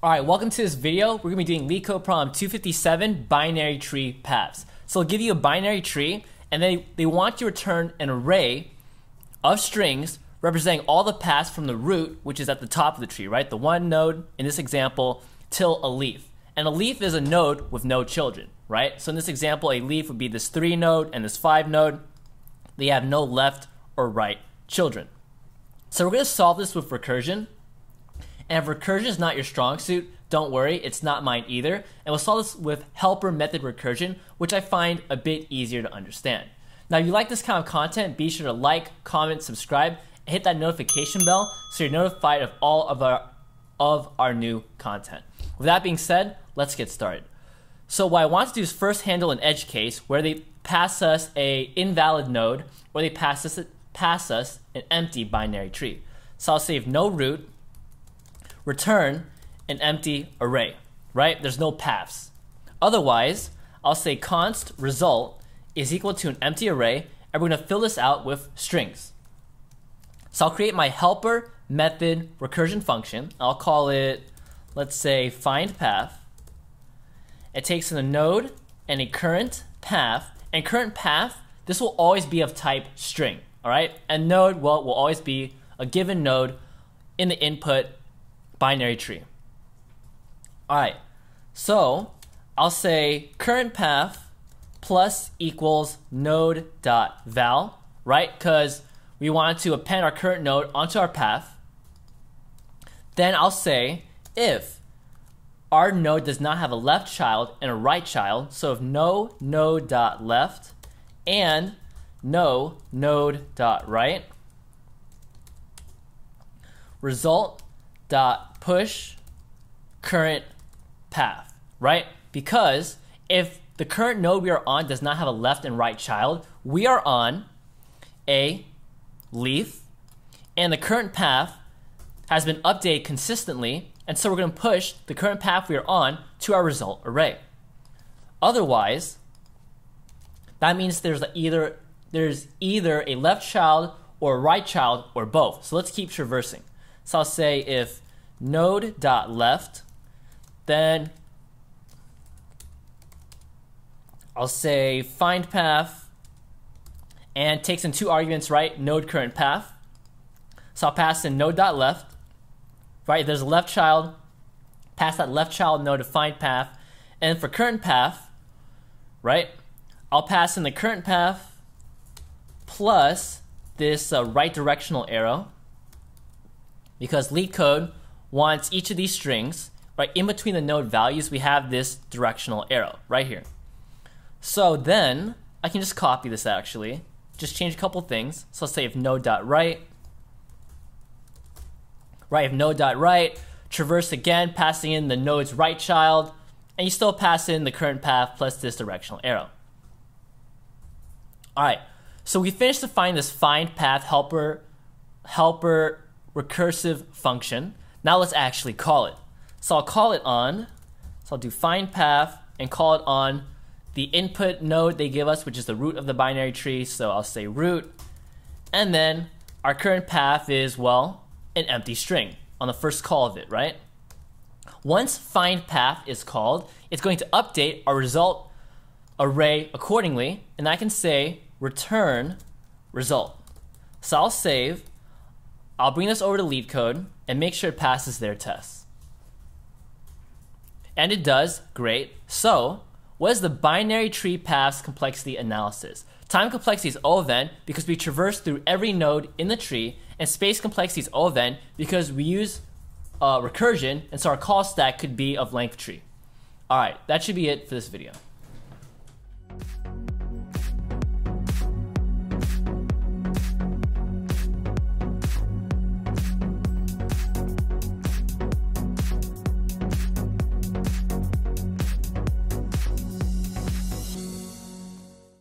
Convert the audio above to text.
Alright, welcome to this video. We're to be doing LeetCode problem 257, binary tree paths. So they'll give you a binary tree, and they, they want you to return an array of strings representing all the paths from the root, which is at the top of the tree, right? The one node, in this example, till a leaf. And a leaf is a node with no children, right? So in this example, a leaf would be this 3 node and this 5 node. They have no left or right children. So we're to solve this with recursion. And if recursion is not your strong suit, don't worry, it's not mine either. And we'll solve this with helper method recursion, which I find a bit easier to understand. Now, if you like this kind of content, be sure to like, comment, subscribe, and hit that notification bell so you're notified of all of our of our new content. With that being said, let's get started. So what I want to do is first handle an edge case where they pass us a invalid node or they pass us pass us an empty binary tree. So I'll save no root return an empty array, right? There's no paths. Otherwise, I'll say const result is equal to an empty array, and we're to fill this out with strings. So I'll create my helper method recursion function. I'll call it, let's say, find path. It takes in a node and a current path, and current path, this will always be of type string, all right? And node, well, will always be a given node in the input binary tree. All right, so I'll say current path plus equals node dot val, right? Because we want to append our current node onto our path. Then I'll say if our node does not have a left child and a right child, so if no node dot left and no node dot right, result dot push current path, right? Because if the current node we are on does not have a left and right child, we are on a leaf, and the current path has been updated consistently, and so we're going to push the current path we are on to our result array. Otherwise, that means there's either there's either a left child or a right child or both. So let's keep traversing. So I'll say if node dot left, then I'll say find path and takes in two arguments, right? Node current path. So I'll pass in node dot left, right? There's a left child, pass that left child node to find path, and for current path, right? I'll pass in the current path plus this uh, right directional arrow because LeetCode wants each of these strings, right, in between the node values, we have this directional arrow right here. So then I can just copy this actually, just change a couple things. So let's say if node.right, right, if node.right, traverse again, passing in the node's right child, and you still pass in the current path plus this directional arrow. All right, so we finished defining this find path helper helper recursive function. Now let's actually call it. So I'll call it on, so I'll do find path and call it on the input node they give us, which is the root of the binary tree. So I'll say root, and then our current path is, well, an empty string on the first call of it, right? Once find path is called, it's going to update our result array accordingly, and I can say return result. So I'll save I'll bring this over to LeetCode and make sure it passes their tests. And it does, great. So, what is the binary tree paths complexity analysis? Time complexity is O of n because we traverse through every node in the tree, and space complexity is O of n because we use uh, recursion, and so our call stack could be of length tree. All right, that should be it for this video.